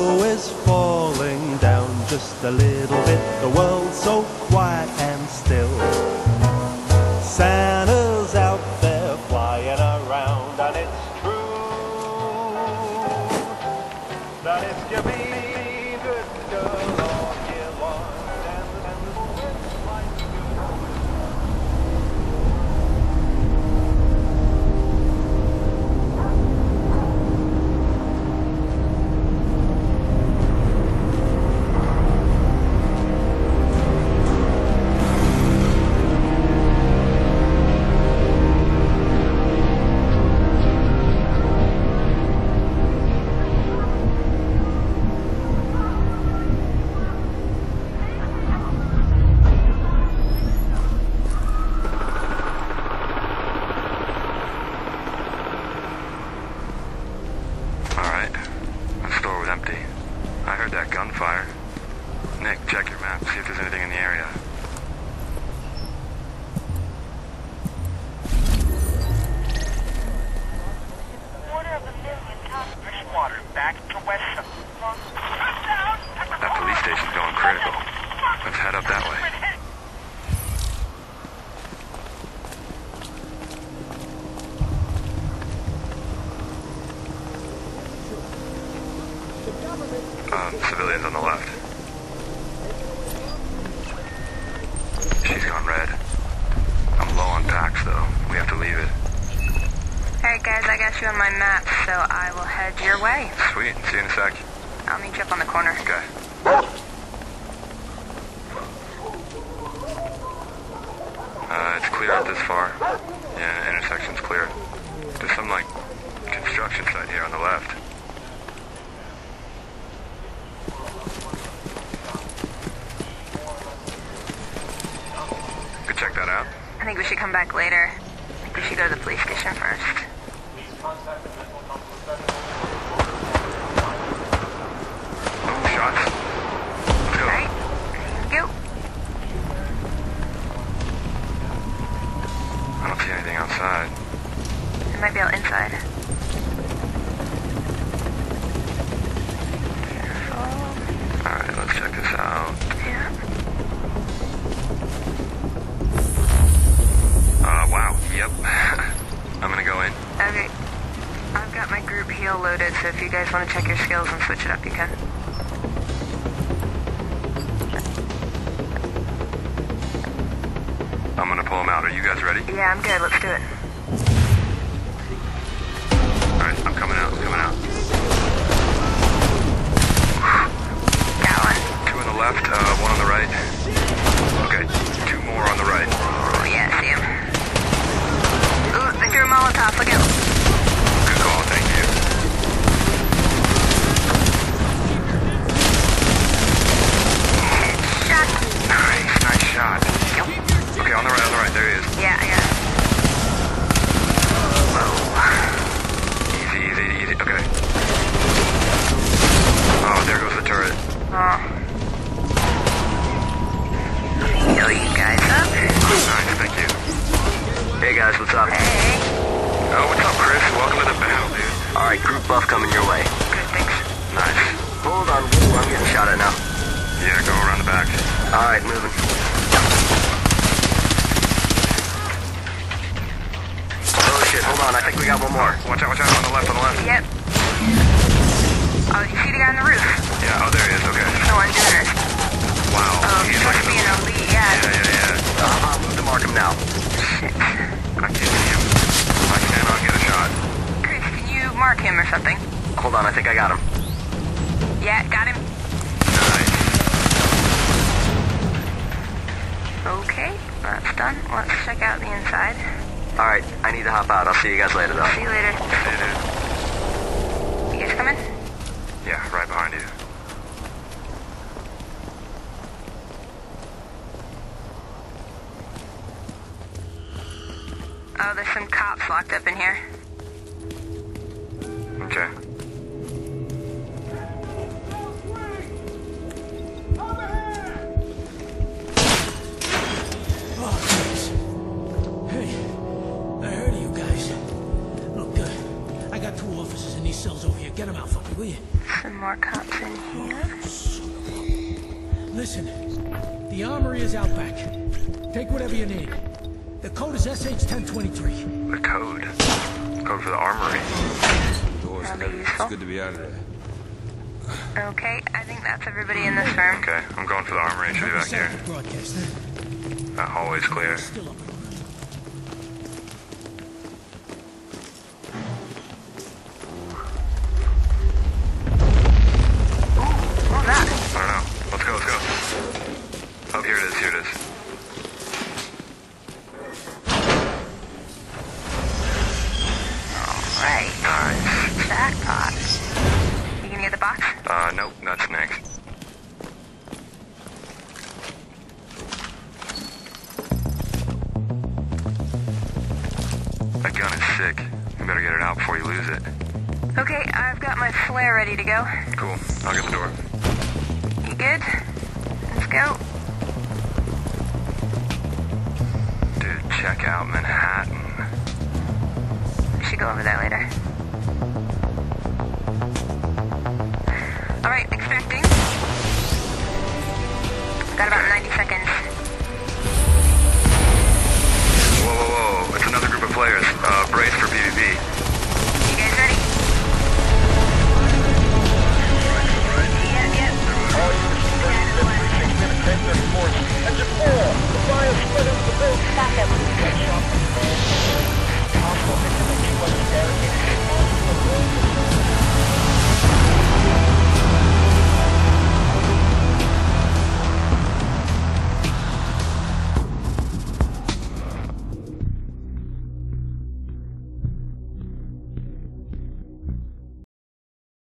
snow is falling down just a little bit. The world's so quiet and still. Santa's out there flying around, and it's true that if you be good. Um, civilians on the left. She's gone red. I'm low on packs, though. We have to leave it. Alright guys, I got you on my map, so I will head your way. Sweet. See you in a sec. I'll meet you up on the corner. Okay. Uh, it's clear up this far. Yeah, intersection's clear. There's some, like, construction site here on the left. Could check that out. I think we should come back later. I think we should go to the police station first. Shots. I don't see anything outside. It might be out inside. If you guys want to check your skills and switch it up, you can. I'm gonna pull him out. Are you guys ready? Yeah, I'm good. Let's do it. Alright, I'm coming out. I'm coming out. Got one. Two on the left, uh, one on the right. Okay, two more on the right. Alright, group buff coming your way. Good, thanks. Nice. Hold on, Ooh, I'm getting shot at now. Yeah, go around the back. Alright, moving. Oh shit, hold on, I think we got one more. Watch out, watch out, on the left, on the left. Yep. Oh, you see the guy on the roof? Yeah, oh, there he is, okay. The one doing it. Wow, Oh, he's he's like supposed to be in an the... elite, yeah. Yeah, yeah, yeah. Uh, I'll move to mark him now. Him or something? Hold on, I think I got him. Yeah, got him. Nice. Okay, that's done. Let's check out the inside. Alright, I need to hop out. I'll see you guys later though. See you later. Hey, dude. You guys coming? Yeah, right behind you. Oh, there's some cops locked up in here. Okay. Hey, I heard you guys. Look, uh, I got two officers in these cells over here. Get them out for me, will you? Some more cops in here. Listen, the armory is out back. Take whatever you need. The code is SH-1023. The code. Code for the armory. Door's That'll be useful. It's good to be out of there. Okay, I think that's everybody in this room. Okay, I'm going for the armory. It should be back here. Broadcast, huh? That hallway's clear. Gun is sick. You better get it out before you lose it. Okay, I've got my flare ready to go. Cool. I'll get the door. You good? Let's go. Dude, check out Manhattan. We should go over there later. Alright, extracting. Got about 90 seconds. Uh, brace for PvP.